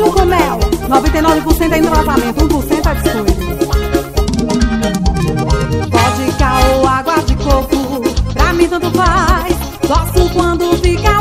Caju com mel, 99% é entrosamento, 1% é biscoito. Vodka ou água de coco, pra mim tanto faz. Gosto quando fica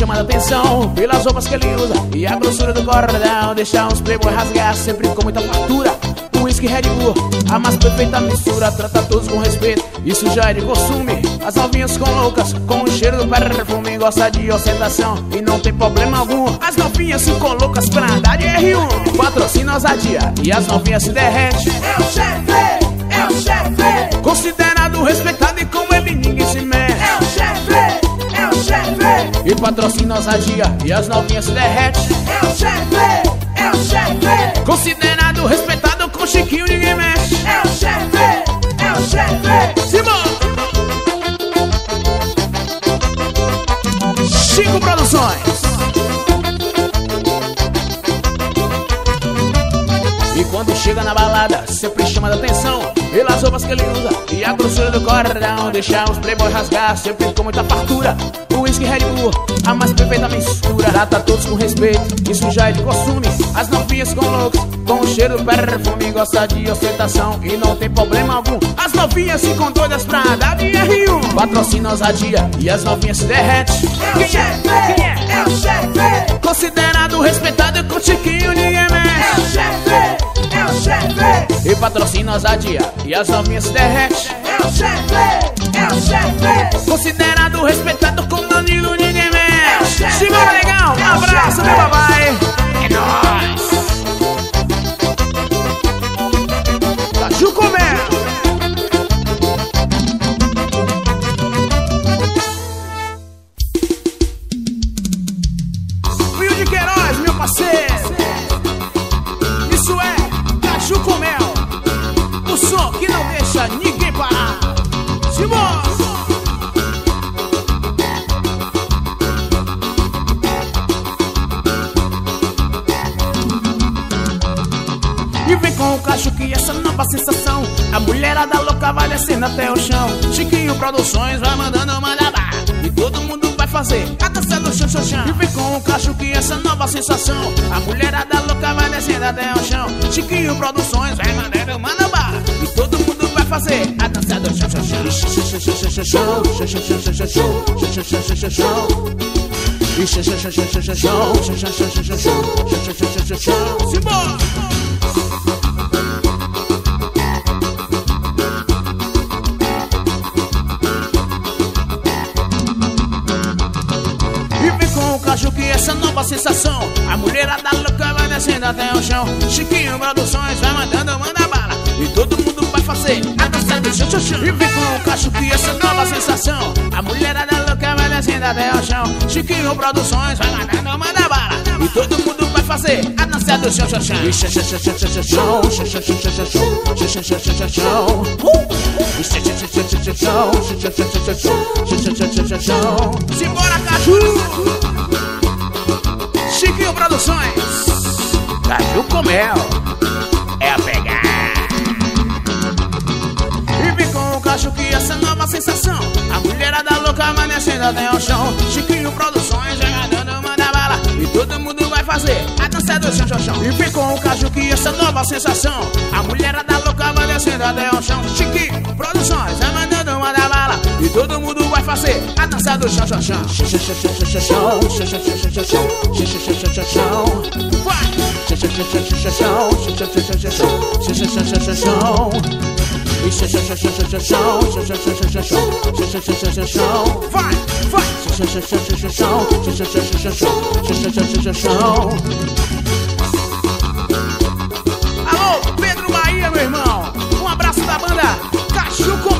sempre chama a atenção Pelas roupas que ele usa. E a grossura do cordão Deixa uns playboy rasgar, sempre com muita fartura. Whisky Red Bull, a mais perfeita mistura Trata todos com respeito, isso já é de costume. As novinhas com loucas, com o cheiro do perfume Gosta de ostentação. E não tem problema algum. As novinhas ficam loucas pra andar de R1 Patrocina ousadia e as novinhas se derrete. É o chefe, é o chefe. Considerado, respeitado e com E patrocina ousadia e as novinhas se derrete. É o chefe, é o chefe. Considerado, respeitado com Chiquinho ninguém mexe. É o chefe, é o chefe. Simão! Chico Produções. E quando chega na balada, sempre chama a atenção Pelas roupas que ele usa e a grossura do cordão Deixa os playboy rasgar, sempre com muita fartura. O whisky Red Bull, a mais perfeita mistura. Trata todos com respeito, isso já é de costume As novinhas com loucos, com o cheiro do perfume Gosta de ostentação e não tem problema algum. As novinhas ficam doidas pra andar de R1 Patrocina ousadia e as novinhas se derrete Quem é? Quem é? É o chefe. Considerado, respeitado e com chiquinho ninguém mexe é o chefe. E patrocina as adia e as alminhas derrete. É o chefe. É o chefe. Considera Chão, chão, chão, chão, chão, chão, chão, chão, chão, chão. E chão, chão, chão, chão, chão, chão, chão, chão, chão, chão, chão, chão, chão, chão, chão, chão. Simbora! Vem com o cacho que essa nova sensação A mulherada louca vai descendo até o chão Chiquinho Produções vai mandando, manda bala E todo mundo vamos fazer a dança do chuchu E vem com o cacho que essa nova sensação A mulherada louca vai descendo até o chão Chiquinho Produções vai mandando, da bala E todo mundo vai fazer a dança do chão, chão, chão Chão, chão, chão, chão, chão, chão Chão, chão, chão, chão, chão Chão, chão, chão, chão, chão Chão, chão, chão, chão, chão Chão, chão, chão, chão Simbora, cachorro Chiquinho Produções Caju Comel vem com o cacho que essa nova sensação A mulherada louca amanhecendo até o chão Chiquinho Produções jogadando manda bala E todo mundo vai fazer a dança do chão, chão, chão E com o cacho que essa nova sensação A mulherada louca amanhecendo até o chão Chiquinho Produções mandando manda bala E todo mundo vai fazer a dança do chão, chão, chão Chão, chão, chão, chão, chão, chão, chão, chão, chão, chão, chão, chão, chão, chão, chão, chão. Vai! Chão, chão, chão, chão, chão, chão, chão, chão, chão, chão, Alô, Pedro Bahia, meu irmão. Um abraço da banda Cachuco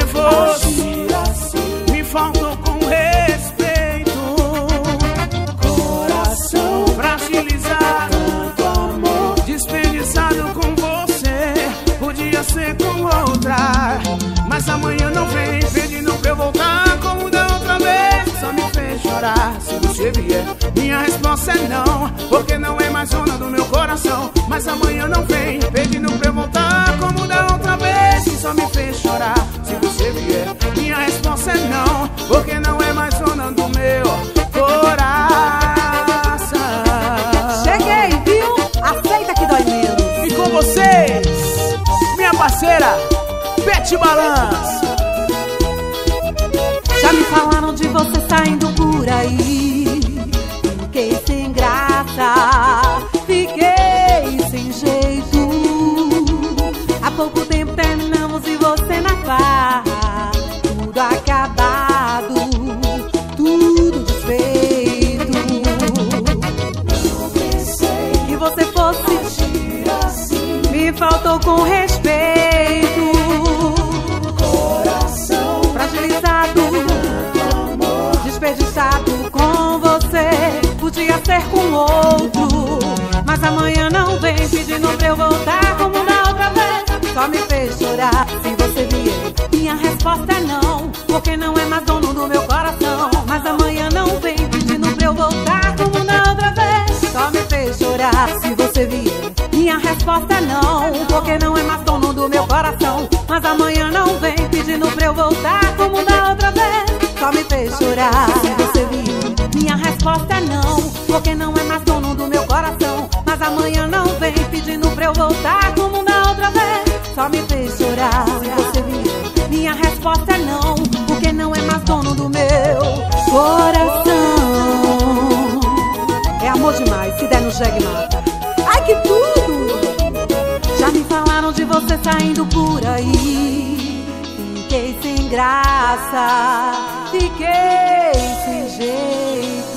você Me faltou com respeito. Coração fragilizado Desperdiçado com você Podia ser com outra. Mas amanhã não vem pedindo pra eu voltar Como da outra vez. Só me fez chorar se você vier. Minha resposta é não Porque não é mais dona do meu coração. Mas amanhã não vem pedindo pra eu voltar Como da outra vez. Só me fez chorar É não Porque não é mais dona do meu coração Cheguei, viu? Aceita que dói menos. e com vocês, minha parceira, Pet Balance. Já me falaram de você saindo por aí. Fiquei sem graça, me faltou com respeito. Fragilizado, desperdiçado com você. Podia ser com outro, mas amanhã não vem pedindo pra eu voltar como da outra vez. Só me fez chorar se você vier. Minha resposta é não, porque não é mais dono do meu coração. Mas amanhã não vem pedindo pra eu voltar como da outra vez. Só me fez chorar se você vier. Minha resposta é não, porque não é mais dono do meu coração. Mas amanhã não vem pedindo pra eu voltar como da outra vez. Só me fez chorar se você vier. Minha resposta é não, porque não é mais dono do meu coração. Mas amanhã não vem pedindo pra eu voltar como da outra vez. Só me fez chorar se você vier. Minha resposta é não, porque não é mais dono do meu coração. É amor demais, se der no jegue mata. Você saindo por aí. Fiquei sem graça, fiquei sem jeito.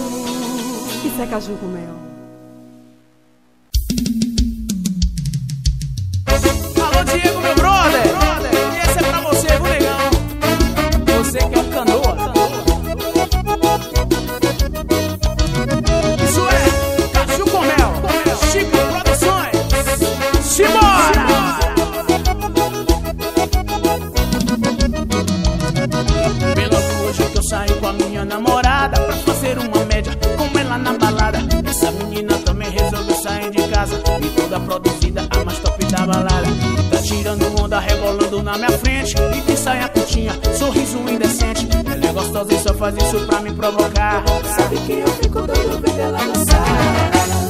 Isso é caju com mel.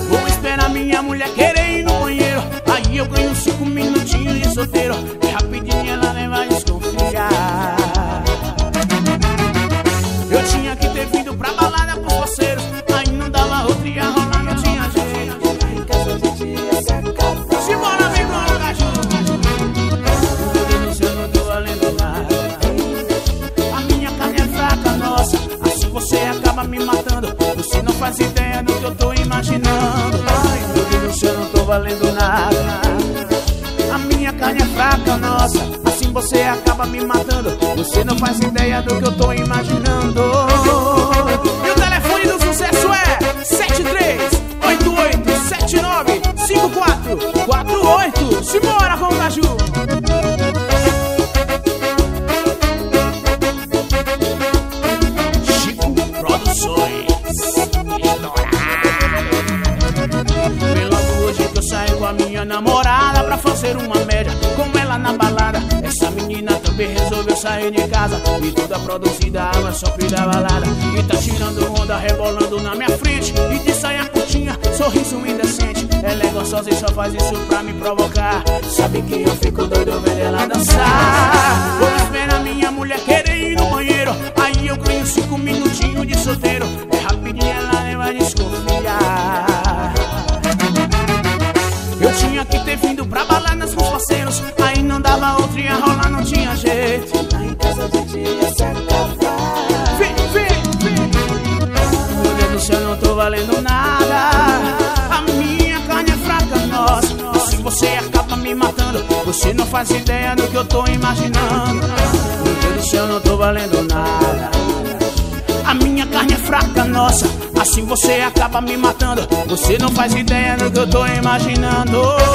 Vou esperar minha mulher querer ir no banheiro. Aí eu ganho cinco minutinhos de solteiro valendo nada. A minha carne é fraca, nossa Assim você acaba me matando. Você não faz ideia do que eu tô imaginando. E o telefone do sucesso é 7388795448 Simbora com o Caju minha namorada Pra fazer uma média com ela na balada. Essa menina também resolveu sair de casa E toda produzida, água só da balada. E tá tirando onda, rebolando na minha frente. E de saia curtinha, sorriso indecente. Ela é gostosa e só faz isso pra me provocar. Sabe que eu fico doido vendo ela dançar. Vou esperar minha mulher querer ir no banheiro. Aí eu ganho cinco minutinhos de solteiro. É rapidinho, ela nem vai desconfiar parceiros. Aí não dava outra, ia rolar, não tinha jeito. Aí em casa a gente ia se acabar Vem, vem, vem. Meu Deus do céu, não tô valendo nada. A minha carne é fraca, nossa. Assim você acaba me matando Você não faz ideia do que eu tô imaginando. Meu Deus do céu, não tô valendo nada. A minha carne é fraca, nossa. Assim você acaba me matando Você não faz ideia do que eu tô imaginando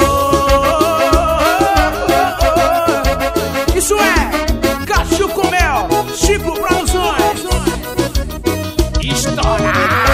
Isso é Cacho com Mel Chico Produções Estoura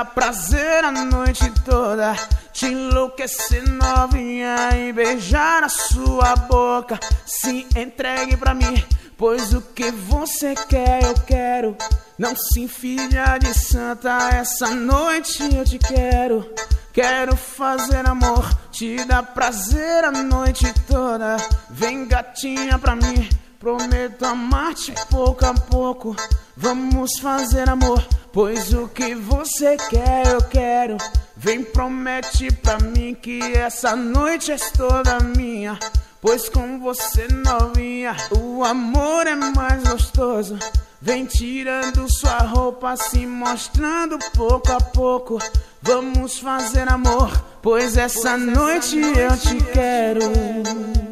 dar prazer a noite toda. Te enlouquecer novinha e beijar a sua boca. Se entregue pra mim, pois o que você quer eu quero. Não se filha de santa, essa noite eu te quero. Quero fazer amor, te dar prazer a noite toda. Vem gatinha pra mim, prometo amar-te pouco a pouco. Vamos fazer amor, pois o que você quer eu quero. Vem promete pra mim que essa noite é toda minha. Pois com você novinha, o amor é mais gostoso. Vem tirando sua roupa, se mostrando pouco a pouco. Vamos fazer amor, pois essa noite eu te quero.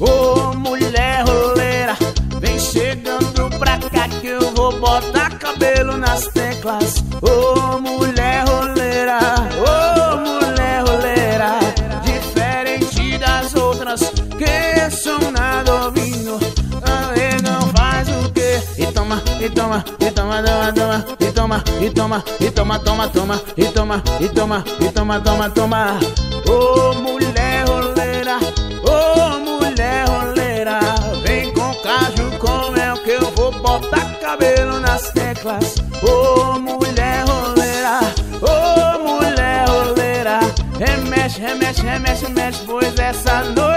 Ô mulher roleira, vem chegando pra cá que eu vou botar cabelo nas teclas. Ô mulher roleira, ô mulher roleira, diferente das outras que são nada ouvindo. A não faz o quê? E toma, e toma, e toma, toma, toma, e toma, e toma, e toma, toma, toma, e toma, e toma, e toma, toma, toma. Ô mulher meninas cabelo nas teclas. Ô oh, mulher roleira, ô oh, mulher roleira. Remexe, remexe, remexe, remete pois essa noite.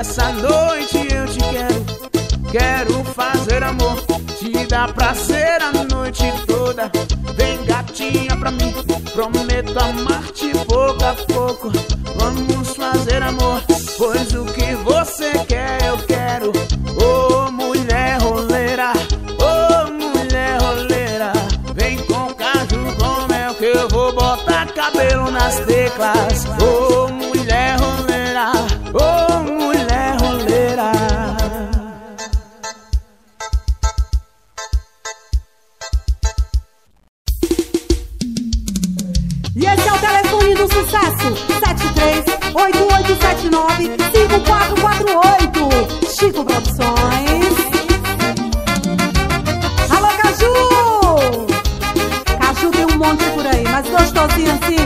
Essa noite eu te quero, quero fazer amor. Te dar prazer a noite toda. Vem gatinha pra mim, prometo amar-te pouco a pouco. Vamos fazer amor, pois o que você quer eu quero. Oh mulher roleira, oh mulher roleira. Vem com caju, com mel que eu vou botar cabelo nas teclas. Oh 8879-5448. Chico Produções. Alô, Caju! Caju tem um monte por aí, mas gostosinho assim.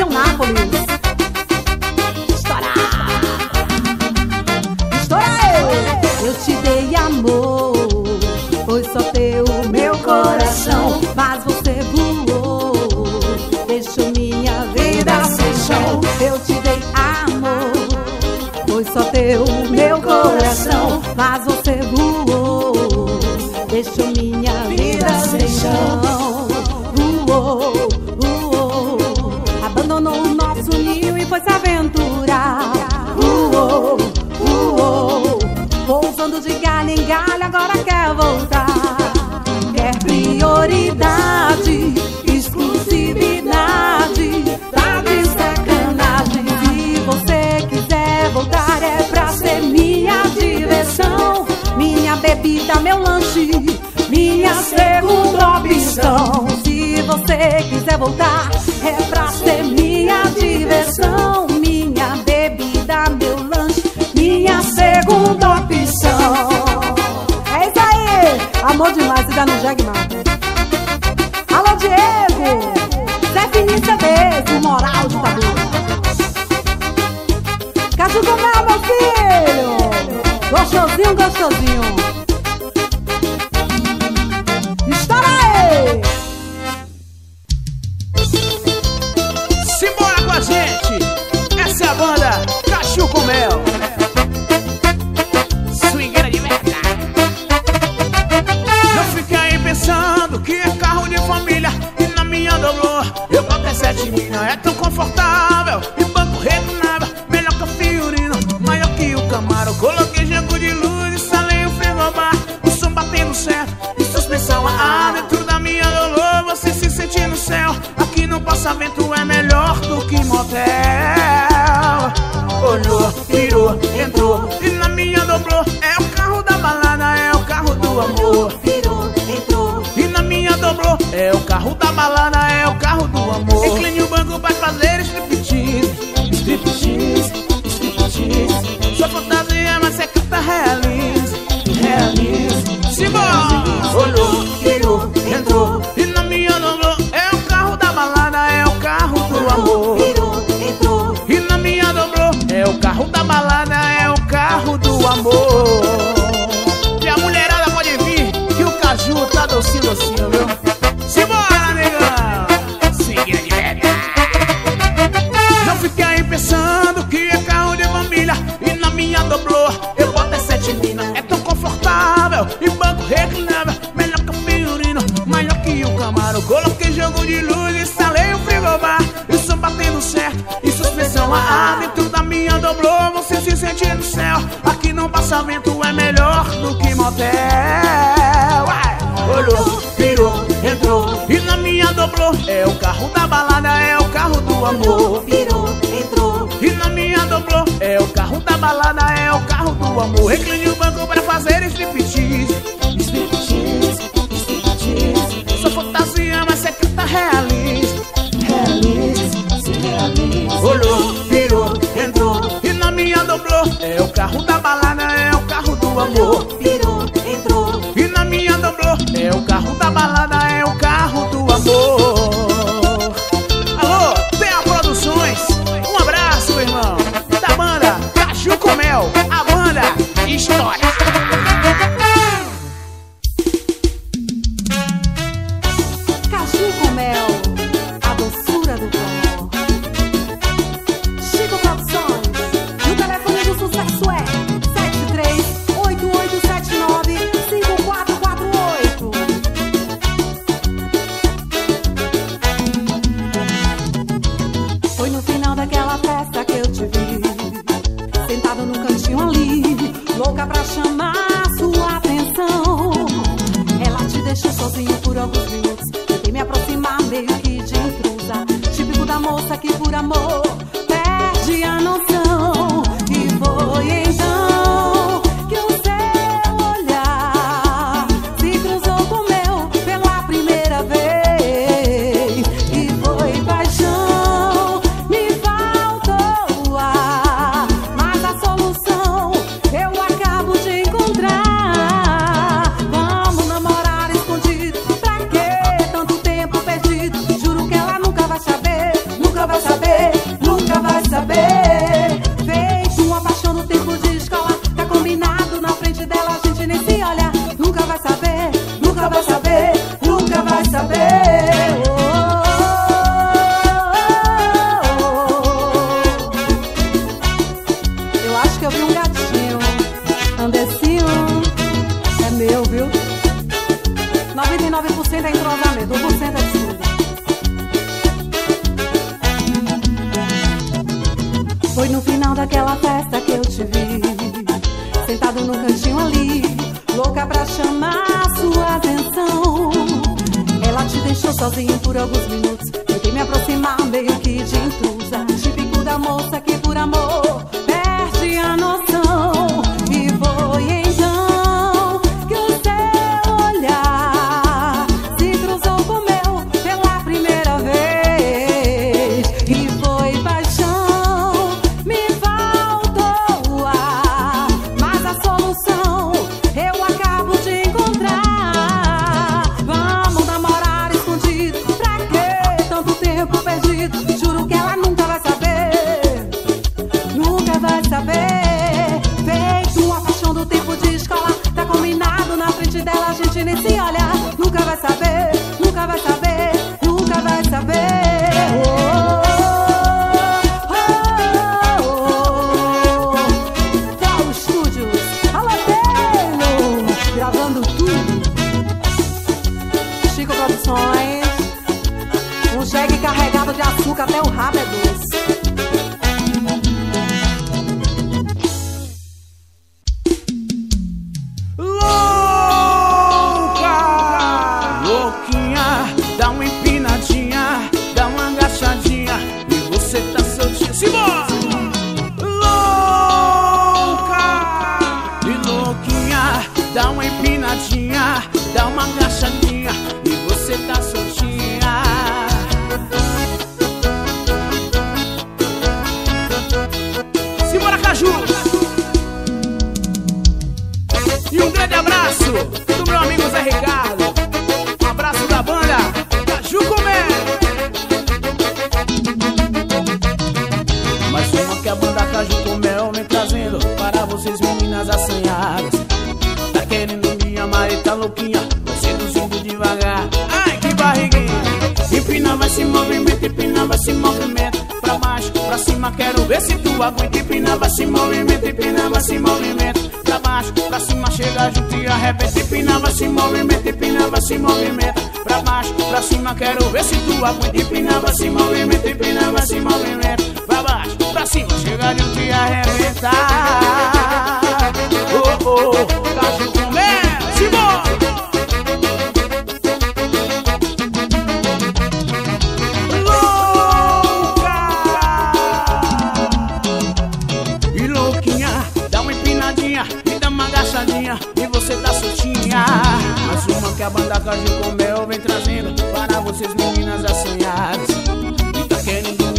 Indianápolis. Estourar! estoura eu! Eu te dei amor, foi só teu meu coração, mas você voou, deixou minha vida sem chão. Eu te dei amor, foi só teu meu coração, mas você voou, deixou minha vida sem chão. migalha, agora quer voltar. Quer prioridade, exclusividade, tá de sacanagem. Se você quiser voltar, é pra ser minha diversão, minha bebida, meu lanche, minha segunda opção. Se você quiser voltar, amor demais e dá no jegue mal. Alô, Diego! Definiça é mesmo, moral de tabu. Caso Gomel, meu filho! Gostosinho, gostosinho. da malandra. amor virou, entrou. E na minha dobrou É o carro da balada, é o carro do amor. Recline o banco pra fazer striptease. Striptease, striptease Sou fantasia, mas é secreta tá realista. Realista, se realista. Rolou, virou, entrou. E na minha dobrou É o carro da balada, é o carro do amor. Virou, entrou. E na minha dobrou É o carro da balada, é o carro do amor. Simbora, Caju! E Empina, vai se movimenta, empina, vai se movimenta Pra baixo, pra cima, quero ver se tu aguenta. Empina, vai se movimenta, empina, vai se movimenta Pra baixo, pra cima, chega junto e arrebenta Oh, oh, caju bora! E louquinha, dá uma empinadinha e dá uma agachadinha que a banda Caju com Mel vem trazendo para vocês meninas assanhadas. E tá querendo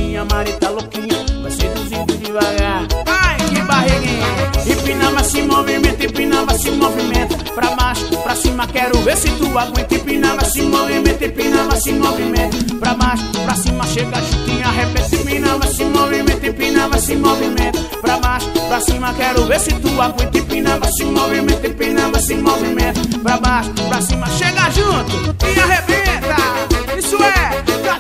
e tá louquinha, vai seduzindo devagar. Vai se movimenta, vai se movimenta. Pra baixo, pra cima, quero ver se tu aguenta. Vai se movimenta, vai se movimenta. Pra baixo, pra cima, chega chutinha, repete, vai se movimenta, vai se movimenta. Pra baixo, pra cima, quero ver se tu aguenta. Vai se movimenta, vai se movimenta. Pra baixo, pra cima, chega junto e arrebenta. Isso é.